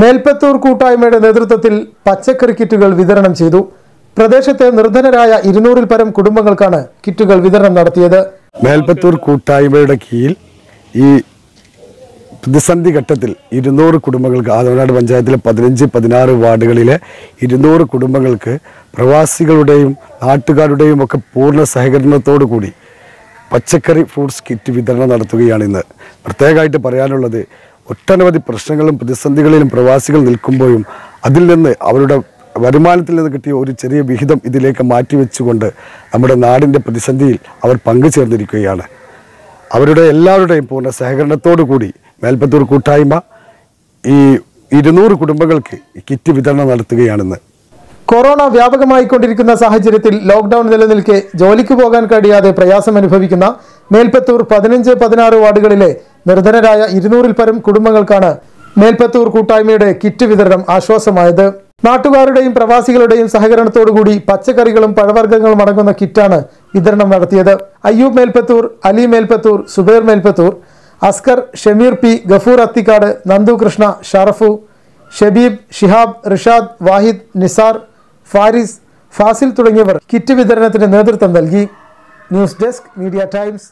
മേൽപ്പത്തൂർ കൂട്ടായ്മയുടെ നേതൃത്വത്തിൽ പച്ചക്കറി കിറ്റുകൾ വിതരണം ചെയ്തു. പ്രദേശത്തെ നിർധനരായ ഇരുന്നൂറിൽ പരം കുടുംബങ്ങൾക്കാണ് കിറ്റുകൾ വിതരണം നടത്തിയത്. മേൽപ്പത്തൂർ കൂട്ടായ്മയുടെ കീഴിൽ ഈ പ്രതിസന്ധി ഘട്ടത്തിൽ ഇരുന്നൂറ് കുടുംബങ്ങൾക്ക് ആദവനാട് പഞ്ചായത്തിലെ പതിനഞ്ച് പതിനാറ് വാർഡുകളിലെ ഇരുന്നൂറ് കുടുംബങ്ങൾക്ക് പ്രവാസികളുടെയും നാട്ടുകാരുടെയും ഒക്കെ പൂർണ സഹകരണത്തോടു കൂടി പച്ചക്കറി ഫ്രൂട്ട്സ് കിറ്റ് വിതരണം നടത്തുകയാണ് ഇന്ന്. പ്രത്യേകമായിട്ട് പറയാനുള്ളത് ഒട്ടനവധി പ്രശ്നങ്ങളും പ്രതിസന്ധികളിലും പ്രവാസികൾ നിൽക്കുമ്പോഴും അതിൽ നിന്ന് അവരുടെ വരുമാനത്തിൽ നിന്ന് കിട്ടിയ ഒരു ചെറിയ വിഹിതം ഇതിലേക്ക് മാറ്റിവെച്ചുകൊണ്ട് നമ്മുടെ നാടിന്റെ പ്രതിസന്ധിയിൽ അവർ പങ്കുചേർന്നിരിക്കുകയാണ്. അവരുടെ എല്ലാവരുടെയും പൂർണ സഹകരണത്തോടു കൂടി മേൽപ്പത്തൂർ കൂട്ടായ്മ ഈ ഇരുന്നൂറ് കുടുംബങ്ങൾക്ക് കിറ്റ് വിതരണം നടത്തുകയാണെന്ന്. കൊറോണ വ്യാപകമായിക്കൊണ്ടിരിക്കുന്ന സാഹചര്യത്തിൽ ലോക്ക്ഡൌൺ നിലനിൽക്കെ ജോലിക്ക് പോകാൻ കഴിയാതെ പ്രയാസം അനുഭവിക്കുന്ന മേൽപ്പത്തൂർ പതിനഞ്ച് പതിനാറ് വാർഡുകളിലെ നിർധനരായ ഇരുന്നൂറിൽ പരം കുടുംബങ്ങൾക്കാണ് മേൽപ്പത്തൂർ കൂട്ടായ്മയുടെ കിറ്റ് വിതരണം ആശ്വാസമായത്. നാട്ടുകാരുടെയും പ്രവാസികളുടെയും സഹകരണത്തോടുകൂടി പച്ചക്കറികളും പഴവർഗങ്ങളും അടങ്ങുന്ന കിറ്റാണ് വിതരണം നടത്തിയത്. അയ്യൂബ് മേൽപ്പത്തൂർ അലി മേൽപ്പത്തൂർ സുബൈർ മേൽപ്പത്തൂർ അസ്കർ ഷമീർ പി ഗഫൂർ അത്തിക്കാട് നന്ദു കൃഷ്ണ ഷറഫു ഷബീബ് ഷിഹാബ് റിഷാദ് വാഹിദ് നിസാർ ഫാരിസ് ഫാസിൽ തുടങ്ങിയവർ കിറ്റ് വിതരണത്തിന് നേതൃത്വം നൽകി. News desk media times.